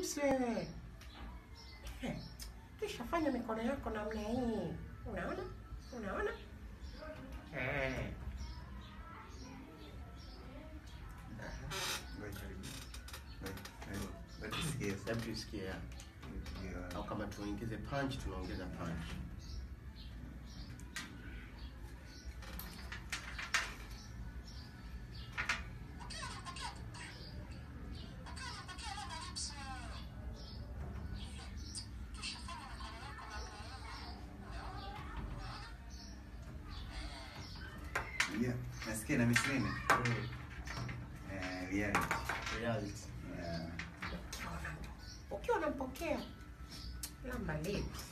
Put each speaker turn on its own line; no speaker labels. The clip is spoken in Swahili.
lips wewe. Eh, Kisha fanya mikono yako namna hii. Unaona? Unaona? Eh. Hebu tusikie. Au kama tuingize punch tunaongeza punch.
Yeah. Nasikia na Miss Lene? Eh, reality.
Reality.
Yeah.
Ukiwa unampokea lamba lips.